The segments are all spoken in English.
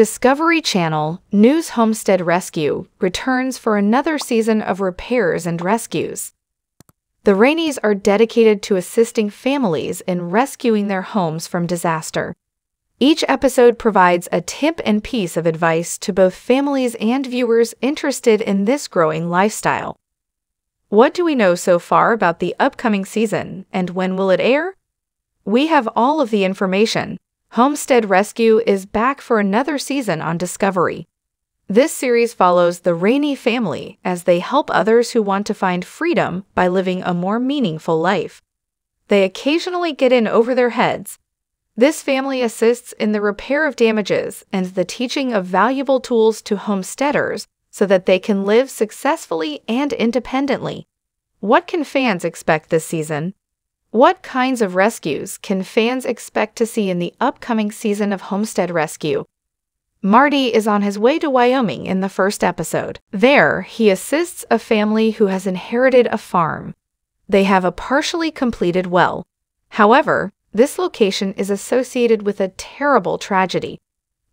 Discovery Channel News Homestead Rescue returns for another season of repairs and rescues. The Raneys are dedicated to assisting families in rescuing their homes from disaster. Each episode provides a tip and piece of advice to both families and viewers interested in this growing lifestyle. What do we know so far about the upcoming season and when will it air? We have all of the information. Homestead Rescue is back for another season on Discovery. This series follows the Raney family as they help others who want to find freedom by living a more meaningful life. They occasionally get in over their heads. This family assists in the repair of damages and the teaching of valuable tools to homesteaders so that they can live successfully and independently. What can fans expect this season? What kinds of rescues can fans expect to see in the upcoming season of Homestead Rescue? Marty is on his way to Wyoming in the first episode. There, he assists a family who has inherited a farm. They have a partially completed well. However, this location is associated with a terrible tragedy.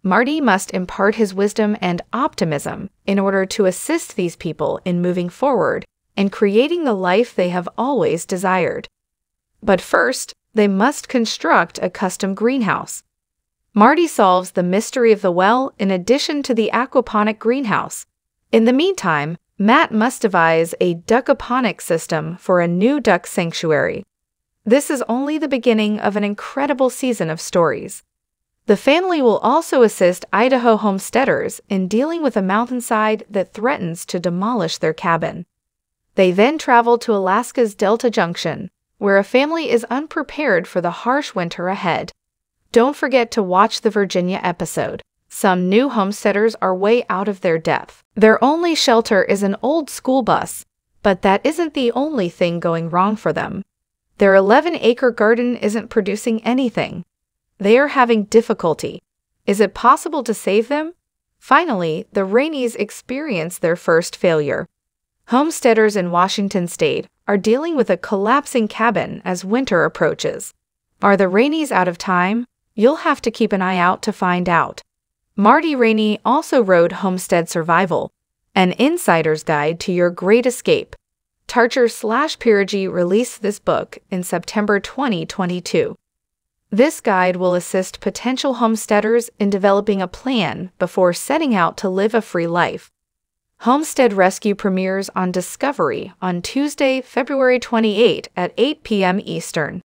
Marty must impart his wisdom and optimism in order to assist these people in moving forward and creating the life they have always desired. But first, they must construct a custom greenhouse. Marty solves the mystery of the well in addition to the aquaponic greenhouse. In the meantime, Matt must devise a duckaponic system for a new duck sanctuary. This is only the beginning of an incredible season of stories. The family will also assist Idaho homesteaders in dealing with a mountainside that threatens to demolish their cabin. They then travel to Alaska's Delta Junction, where a family is unprepared for the harsh winter ahead. Don't forget to watch the Virginia episode. Some new homesteaders are way out of their depth. Their only shelter is an old school bus, but that isn't the only thing going wrong for them. Their 11 acre garden isn't producing anything. They are having difficulty. Is it possible to save them? Finally, the Raneys experience their first failure. Homesteaders in Washington state are dealing with a collapsing cabin as winter approaches. Are the Raneys out of time? You'll have to keep an eye out to find out. Marty Raney also wrote Homestead Survival, an insider's guide to your great escape. Tarcher slash Perigee released this book in September 2022. This guide will assist potential homesteaders in developing a plan before setting out to live a free life. Homestead Rescue premieres on Discovery on Tuesday, February 28 at 8 p.m. Eastern.